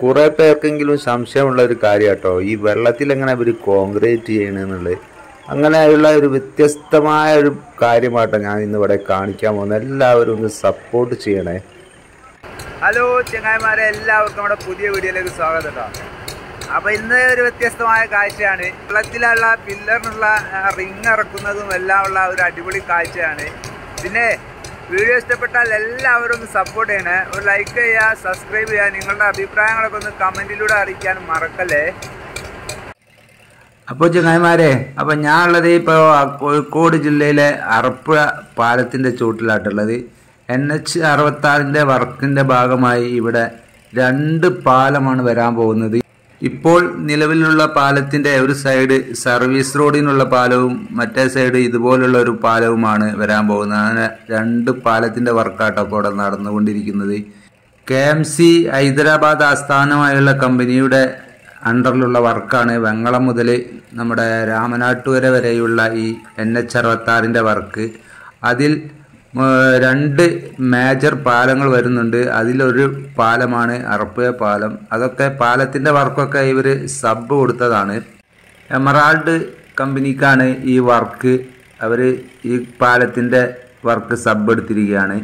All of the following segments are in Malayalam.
കുറെ പേർക്കെങ്കിലും സംശയമുള്ള ഒരു കാര്യം കേട്ടോ ഈ വെള്ളത്തിൽ എങ്ങനെ അവർ കോൺക്രീറ്റ് ചെയ്യണമെന്നുള്ളത് അങ്ങനെയുള്ള ഒരു വ്യത്യസ്തമായ ഒരു കാര്യമാട്ടോ ഞാൻ ഇന്ന് ഇവിടെ കാണിക്കാൻ പോകുന്നത്. എല്ലാവരും ഒന്ന് സപ്പോർട്ട് ചെയ്യണേ. ഹലോ ചങ്ങായിമാരെ എല്ലാവർക്കും നമ്മുടെ പുതിയ വീഡിയോയിലേക്ക് സ്വാഗതം കേട്ടോ അപ്പൊ ഇന്ന് ഒരു വ്യത്യസ്തമായ കാഴ്ചയാണ്. വെള്ളത്തിലുള്ള പില്ലറിനുള്ള റിങ് ഇറക്കുന്നതും എല്ലാം ഉള്ള ഒരു അടിപൊളി കാഴ്ചയാണ്. പിന്നെ വീഡിയോ ഇഷ്ടപ്പെട്ടാൽ എല്ലാവരും ഒന്ന് സപ്പോർട്ട് ചെയ്യണേ. ഒരു ലൈക്ക് ചെയ്യുക സബ്സ്ക്രൈബ് ചെയ്യുക. നിങ്ങളുടെ അഭിപ്രായങ്ങളൊക്കെ ഒന്ന് കമന്റിലൂടെ അറിയിക്കാൻ മറക്കല്ലേ? അപ്പോൾ ചങ്ങായിമാരെ ഞാൻ ഉള്ളത് ഇപ്പോൾ കോഴിക്കോട് ജില്ലയിലെ അറപ്പുഴ പാലത്തിന്റെ ചൂട്ടിലാട്ടുള്ളത് എൻ എച്ച് അറുപത്താറിന്റെ വർക്കിന്റെ ഭാഗമായി ഇവിടെ രണ്ട് പാലമാണ് വരാൻ പോകുന്നത്. ഇപ്പോൾ നിലവിലുള്ള പാലത്തിന്റെ ഒരു സൈഡ് സർവീസ് റോഡിനുള്ള പാലവും മറ്റേ സൈഡ് ഇതുപോലുള്ള ഒരു പാലവുമാണ് വരാൻ പോകുന്നത്. അങ്ങനെ രണ്ട് പാലത്തിന്റെ വർക്കാട്ടോ അവിടെ നടന്നുകൊണ്ടിരിക്കുന്നത്. കെ എം സി ഹൈദരാബാദ് ആസ്ഥാനമായുള്ള കമ്പനിയുടെ അണ്ടറിലുള്ള വർക്കാണ് വെങ്ങളം മുതൽ നമ്മുടെ രാമനാട്ടുകര വരെയുള്ള ഈ എൻ എച്ച് അറുപത്താറിന്റെ വർക്ക്. അതിൽ രണ്ട് മേജർ പാലങ്ങൾ വരുന്നുണ്ട്. അതിലൊരു പാലമാണ് അറപ്പുഴ പാലം. അതൊക്കെ പാലത്തിന്റെ വർക്കൊക്കെ ഇവർ സബ് കൊടുത്തതാണ്. എമറാൾഡ് കമ്പനിക്കാണ് ഈ വർക്ക്. അവർ ഈ പാലത്തിന്റെ വർക്ക് സബ് എടുത്തിരിക്കുകയാണ്.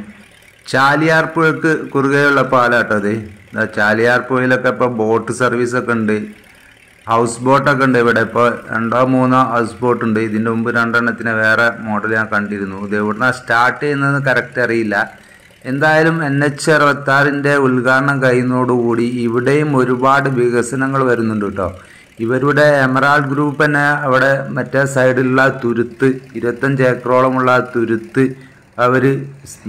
ചാലിയാർ പുഴക്ക് കുറുകെയുള്ള പാലാട്ടോ അത്. ചാലിയാർപ്പുഴയിലൊക്കെ ചാലിയാർ പുഴയിലൊക്കെ ഇപ്പോൾ ബോട്ട് സർവീസൊക്കെ ഉണ്ട്. ഹൗസ് ബോട്ടൊക്കെ ഉണ്ട് ഇവിടെ. ഇപ്പോൾ രണ്ടോ മൂന്നോ ഹൗസ് ബോട്ട് ഉണ്ട്. ഇതിന്റെ മുമ്പ് രണ്ടെണ്ണത്തിന് വേറെ മോഡൽ ഞാൻ കണ്ടിരുന്നു. ഇത് ഇവിടുന്ന് സ്റ്റാർട്ട് ചെയ്യുന്നത് കറക്റ്റ് അറിയില്ല. എന്തായാലും എൻ എച്ച് അറുപത്താറിന്റെ ഉദ്ഘാടനം കഴിയുന്നതോടുകൂടി ഇവിടെയും ഒരുപാട് വികസനങ്ങൾ വരുന്നുണ്ട് കേട്ടോ. ഇവരുടെ എമറാൾഡ് ഗ്രൂപ്പ് തന്നെ അവിടെ മറ്റേ സൈഡിലുള്ള തുരുത്ത് ഇരുപത്തഞ്ച് ഏക്കറോളമുള്ള തുരുത്ത് അവർ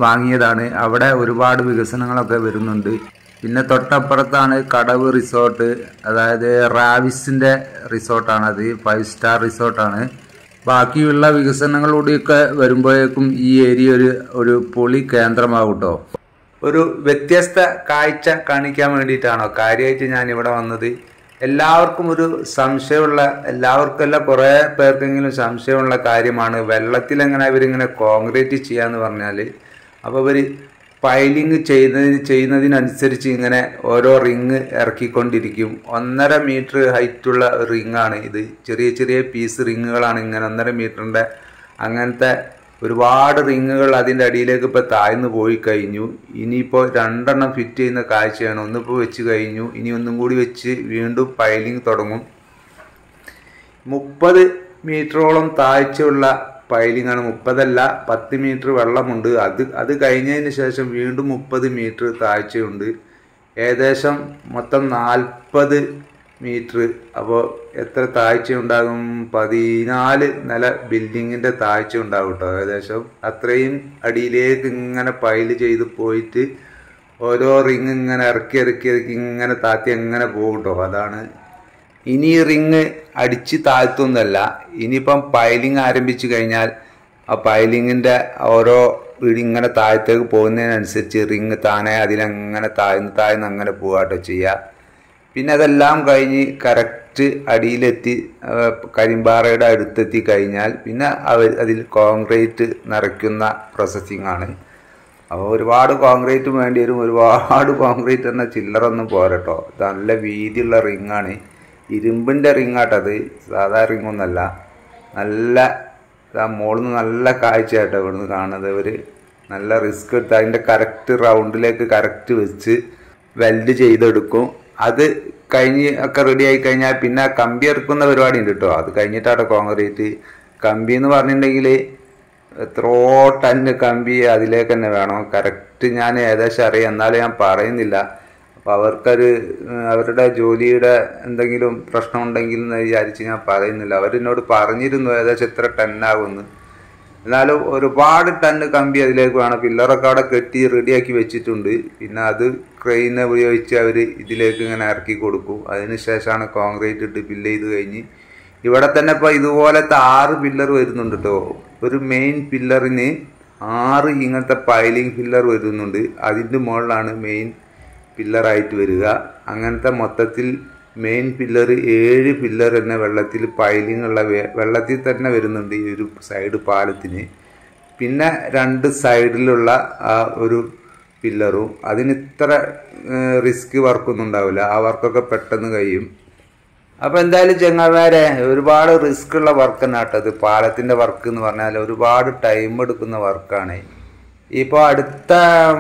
വാങ്ങിയതാണ്. അവിടെ ഒരുപാട് വികസനങ്ങളൊക്കെ വരുന്നുണ്ട്. പിന്നെ തൊട്ടപ്പുറത്താണ് കടവ് റിസോർട്ട് അതായത് റാവിസിന്റെ റിസോർട്ടാണ് അത് ഫൈവ് സ്റ്റാർ റിസോർട്ടാണ്. ബാക്കിയുള്ള വികസനങ്ങളോടെയൊക്കെ വരുമ്പോഴേക്കും ഈ ഏരിയ ഒരു ഒരു പൊളി കേന്ദ്രമാകും കേട്ടോ ഒരു വ്യത്യസ്ത കാഴ്ച കാണിക്കാൻ വേണ്ടിയിട്ടാണോ കാര്യമായിട്ട് ഞാൻ ഇവിടെ വന്നത്? എല്ലാവർക്കും ഒരു സംശയമുള്ള എല്ലാവർക്കല്ല കുറേ പേർക്കെങ്കിലും സംശയമുള്ള കാര്യമാണ് വെള്ളത്തിൽ എങ്ങനെ ഇവരിങ്ങനെ കോൺക്രീറ്റ് ചെയ്യാന്ന് പറഞ്ഞാൽ അപ്പോൾ ഇവർ പൈലിങ് ചെയ്യുന്നതിന് ചെയ്യുന്നതിനനുസരിച്ച് ഇങ്ങനെ ഓരോ റിങ് ഇറക്കിക്കൊണ്ടിരിക്കും. ഒന്നര മീറ്റർ ഹൈറ്റുള്ള റിങ്ങാണ് ഇത്. ചെറിയ ചെറിയ പീസ് റിങ്ങുകളാണ് ഇങ്ങനെ ഒന്നര മീറ്ററിന്റെ അങ്ങനത്തെ ഒരുപാട് റിങ്ങുകൾ അതിന്റെ അടിയിലേക്ക് ഇപ്പോൾ താഴ്ന്നു പോയി കഴിഞ്ഞു. ഇനിയിപ്പോൾ രണ്ടെണ്ണം ഫിറ്റ് ചെയ്യുന്ന കാഴ്ചയാണ്. ഒന്നിപ്പോൾ വെച്ച് കഴിഞ്ഞു. ഇനി ഒന്നും കൂടി വെച്ച് വീണ്ടും പൈലിംഗ് തുടങ്ങും. മുപ്പത് മീറ്ററോളം താഴ്ചയുള്ള പൈലിംഗ് ആണ് മുപ്പതല്ല പത്ത് മീറ്റർ വെള്ളമുണ്ട്. അത് അത് കഴിഞ്ഞതിന് ശേഷം വീണ്ടും മുപ്പത് മീറ്റർ താഴ്ചയുണ്ട്. ഏകദേശം മൊത്തം നാൽപ്പത് മീറ്റർ. അപ്പോൾ എത്ര താഴ്ച ഉണ്ടാകും പതിനാല് നില ബിൽഡിങ്ങിന്റെ താഴ്ച ഉണ്ടാകും കേട്ടോ ഏകദേശം. അത്രയും അടിയിലേക്ക് ഇങ്ങനെ പൈൽ ചെയ്ത് പോയിട്ട് ഓരോ റിങ് ഇങ്ങനെ ഇറക്കി ഇറക്കി ഇറക്കി ഇങ്ങനെ താത്തി എങ്ങനെ പോകും കേട്ടോ അതാണ് ഇനി റിങ് അടിച്ച് താഴ്ത്തുന്നല്ല ഇനിയിപ്പം പൈലിംഗ് ആരംഭിച്ചു കഴിഞ്ഞാൽ ആ പൈലിങ്ങിന്റെ ഓരോ ഇങ്ങനെ താഴത്തേക്ക് പോകുന്നതിനനുസരിച്ച് റിങ് താനെ അതിലങ്ങനെ താഴ്ന്ന് താഴ്ന്ന് അങ്ങനെ പോകാട്ടോ ചെയ്യുക പിന്നെ അതെല്ലാം കഴിഞ്ഞ് കറക്റ്റ് അടിയിലെത്തി കരിമ്പാറയുടെ അടുത്തെത്തി കഴിഞ്ഞാൽ പിന്നെ അവർ അതിൽ കോൺക്രീറ്റ് നിറയ്ക്കുന്ന പ്രോസസ്സിംഗ് ആണ്. അപ്പോൾ ഒരുപാട് കോൺക്രീറ്റ് വേണ്ടി വരും ഒരുപാട് കോൺക്രീറ്റ് എന്ന ചില്ലറൊന്നും പോരട്ടോ. നല്ല വീതിയുള്ള റിങ്ങാണ്. ഇരുമ്പിന്റെ റിങ്ങാട്ടത് സാധാ റിങ്ങൊന്നല്ല നല്ല ആ മുകളിൽ നിന്ന് നല്ല കാഴ്ചയാട്ടോ ഇവിടുന്ന് കാണുന്നത്. അവർ നല്ല റിസ്ക് എടുത്ത് അതിന്റെ കറക്റ്റ് റൗണ്ടിലേക്ക് കറക്റ്റ് വെച്ച് വെൽഡ് ചെയ്തെടുക്കും. അത് കഴിഞ്ഞ് ഒക്കെ റെഡി ആയി കഴിഞ്ഞാൽ പിന്നെ കമ്പി ഇറക്കുന്ന പരിപാടി ഉണ്ട് കേട്ടോ അത് കഴിഞ്ഞിട്ടാട്ടോ കോൺക്രീറ്റ് കമ്പി എന്ന് പറഞ്ഞിട്ടുണ്ടെങ്കിൽ എത്രയോ ടന്ന് കമ്പി അതിലേക്ക് തന്നെ വേണം. കറക്റ്റ് ഞാൻ ഏകദേശം അറിയാം. എന്നാലും ഞാൻ പറയുന്നില്ല. അപ്പോൾ അവർക്കൊരു അവരുടെ ജോലിയുടെ എന്തെങ്കിലും പ്രശ്നം ഉണ്ടെങ്കിൽ എന്ന് വിചാരിച്ച് ഞാൻ പറയുന്നില്ല. അവരെന്നോട് പറഞ്ഞിരുന്നു ഏകദേശം ഇത്ര ടെന്നാകുമെന്ന് എന്നാലും ഒരുപാട് ടണ്ണ് കമ്പി അതിലേക്ക് വേണം പില്ലറൊക്കെ അവിടെ കെട്ടി റെഡിയാക്കി വെച്ചിട്ടുണ്ട്. പിന്നെ അത് ക്രെയിനെ ഉപയോഗിച്ച് അവർ ഇതിലേക്ക് ഇങ്ങനെ ഇറക്കി കൊടുക്കും. അതിന് ശേഷമാണ് കോൺക്രീറ്റ് ഇട്ട് ബില്ല് ചെയ്ത് കഴിഞ്ഞ് ഇവിടെ തന്നെ ഇപ്പോൾ ഇതുപോലത്തെ ആറ് പില്ലർ വരുന്നുണ്ട് കേട്ടോ. ഒരു മെയിൻ പില്ലറിന് ആറ് ഇങ്ങനത്തെ പൈലിംഗ് പില്ലർ വരുന്നുണ്ട്. അതിന്റെ മുകളിലാണ് മെയിൻ പില്ലറായിട്ട് വരിക. അങ്ങനത്തെ മൊത്തത്തിൽ മെയിൻ പില്ലർ ഏഴ് പില്ലർ തന്നെ വെള്ളത്തിൽ പൈലിങ്ങുള്ള വെള്ളത്തിൽ തന്നെ വരുന്നുണ്ട് ഈ ഒരു സൈഡ് പാലത്തിന്. പിന്നെ രണ്ട് സൈഡിലുള്ള ആ ഒരു പില്ലറും. അതിന് ഇത്ര റിസ്ക് വർക്കൊന്നും ഉണ്ടാവില്ല. ആ വർക്കൊക്കെ പെട്ടെന്ന് കഴിയും. അപ്പോൾ എന്തായാലും ചെങ്ങന്മാരെ ഒരുപാട് റിസ്ക് ഉള്ള വർക്ക് തന്നെ കേട്ടോ അത് പാലത്തിന്റെ വർക്ക് എന്ന് പറഞ്ഞാൽ ഒരുപാട് ടൈം എടുക്കുന്ന വർക്കാണ് ഇപ്പോൾ അടുത്ത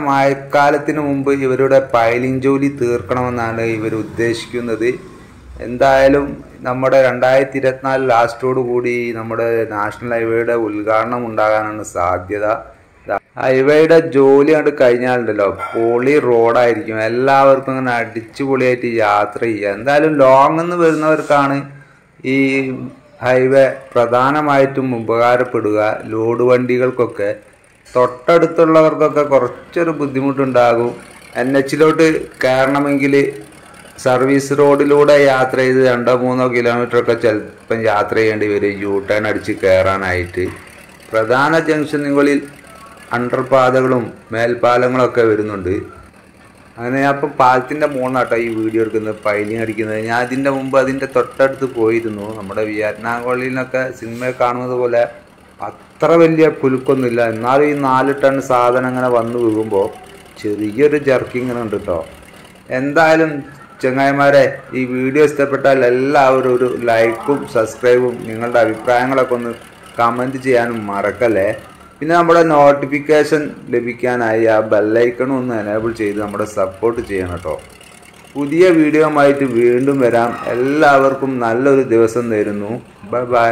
മഴക്കാലത്തിന് മുമ്പ് ഇവരുടെ പൈലിംഗ് ജോലി തീർക്കണമെന്നാണ് ഇവർ ഉദ്ദേശിക്കുന്നത്. എന്തായാലും നമ്മുടെ രണ്ടായിരത്തി ഇരുപത്തിനാല് ലാസ്റ്റോടു കൂടി നമ്മുടെ നാഷണൽ ഹൈവേയുടെ ഉദ്ഘാടനം ഉണ്ടാകാനാണ് സാധ്യത. ഹൈവേയുടെ ജോലി കണ്ട് കഴിഞ്ഞാലുണ്ടല്ലോ പൊളി റോഡായിരിക്കും. എല്ലാവർക്കും ഇങ്ങനെ അടിച്ച് പൊളിയായിട്ട് യാത്ര ചെയ്യുക. എന്തായാലും ലോങ് നിന്ന് വരുന്നവർക്കാണ് ഈ ഹൈവേ പ്രധാനമായിട്ടും ഉപകാരപ്പെടുക. ലോഡ് വണ്ടികൾക്കൊക്കെ തൊട്ടടുത്തുള്ളവർക്കൊക്കെ കുറച്ചൊരു ബുദ്ധിമുട്ടുണ്ടാകും. എൻ എച്ചിലോട്ട് കയറണമെങ്കിൽ സർവീസ് റോഡിലൂടെ യാത്ര ചെയ്ത് രണ്ടോ മൂന്നോ കിലോമീറ്റർ ഒക്കെ ചിലപ്പം യാത്ര ചെയ്യേണ്ടി വരും. യു ടേൺ അടിച്ച് കയറാനായിട്ട്. പ്രധാന ജംഗ്ഷനുകളിൽ അണ്ടർപാതകളും മേൽപ്പാലങ്ങളൊക്കെ വരുന്നുണ്ട്. അങ്ങനെ ഇപ്പം പാലത്തിന്റെ മുകളിലാട്ടോ ഈ വീഡിയോ എടുക്കുന്നത് പൈലിങ് അടിക്കുന്നത്. ഞാൻ അതിന്റെ മുമ്പ് അതിന്റെ തൊട്ടടുത്ത് പോയിരുന്നു. നമ്മുടെ വിയറ്റ്നാം നിന്നൊക്കെ സിനിമയിൽ കാണുന്നത് പോലെ അത്ര വലിയ പുലുക്കൊന്നുമില്ല. എന്നാലും ഈ നാല് ടൺ സാധനം ഇങ്ങനെ വന്നു വീഴുമ്പോൾ ചെറിയൊരു ജർക്കിങ്ങനെ ഉണ്ട് കേട്ടോ എന്തായാലും ചങ്ങായിമാരെ ഈ വീഡിയോ ഇഷ്ടപ്പെട്ടാൽ എല്ലാവരും ഒരു ലൈക്കും സബ്സ്ക്രൈബും നിങ്ങളുടെ അഭിപ്രായങ്ങളൊക്കെ ഒന്ന് കമന്റ് ചെയ്യാനും മറക്കല്ലേ? പിന്നെ നമ്മുടെ നോട്ടിഫിക്കേഷൻ ലഭിക്കാനായി ആ ബെല്ലൈക്കണും ഒന്ന് എനേബിൾ ചെയ്ത് നമ്മുടെ സപ്പോർട്ട് ചെയ്യണം കേട്ടോ പുതിയ വീഡിയോ ആയിട്ട് വീണ്ടും വരാം. എല്ലാവർക്കും നല്ലൊരു ദിവസം തരുന്നു ബൈ ബൈ